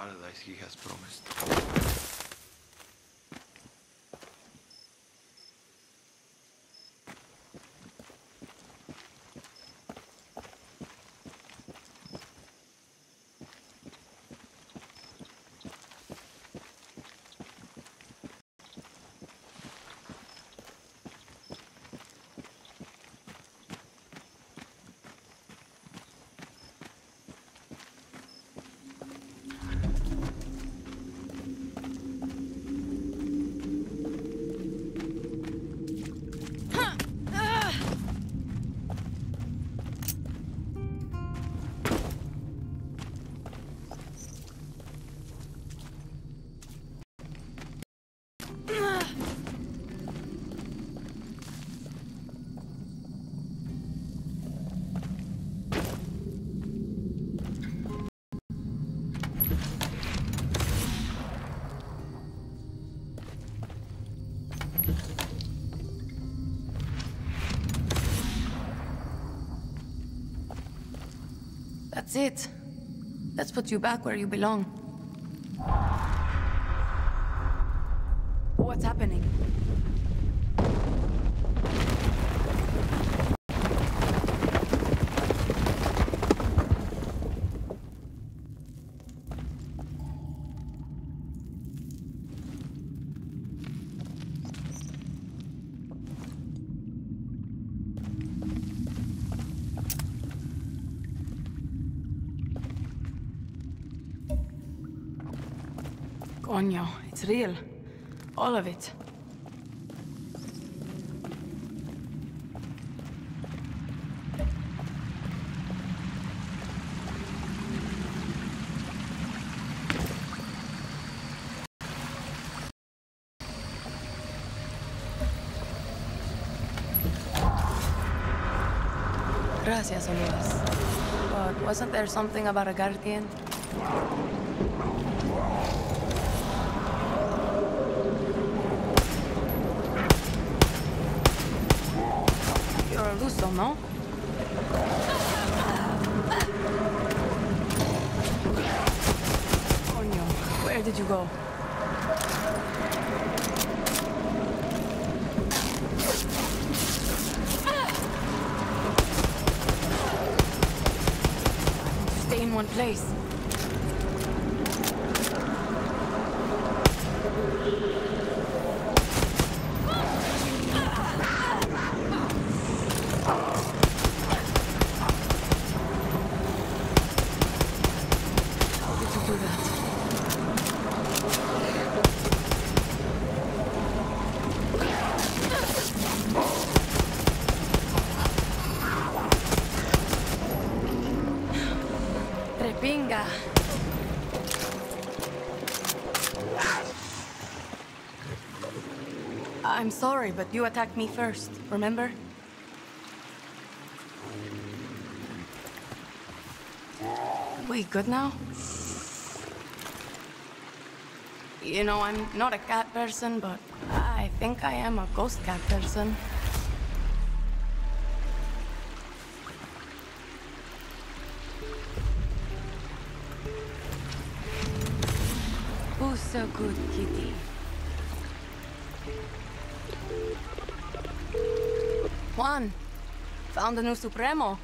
paradise he has promised. That's it. Let's put you back where you belong. What's happening? Coño, it's real. All of it. Gracias, Olivas. But wasn't there something about a guardian? Luso, no? Coño, where did you go? Stay in one place. I'm sorry, but you attacked me first, remember? We good now? You know, I'm not a cat person, but I think I am a ghost cat person. Who's so good, kitty? Juan, found a new Supremo.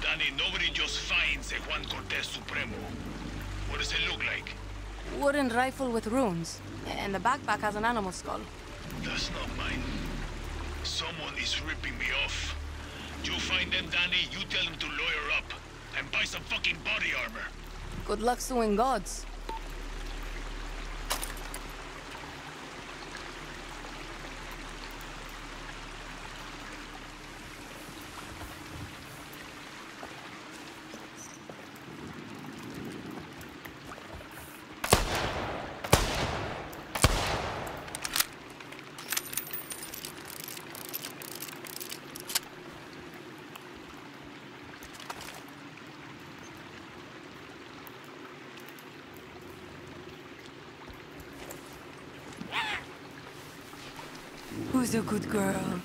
Dani, nobody just finds a Juan Cortez Supremo. What does it look like? Wooden rifle with runes, and the backpack has an animal skull. That's not mine. Someone is ripping me off. You find them, Dani, you tell them to lawyer up and buy some fucking body armor. Good luck suing gods. Who's a good girl?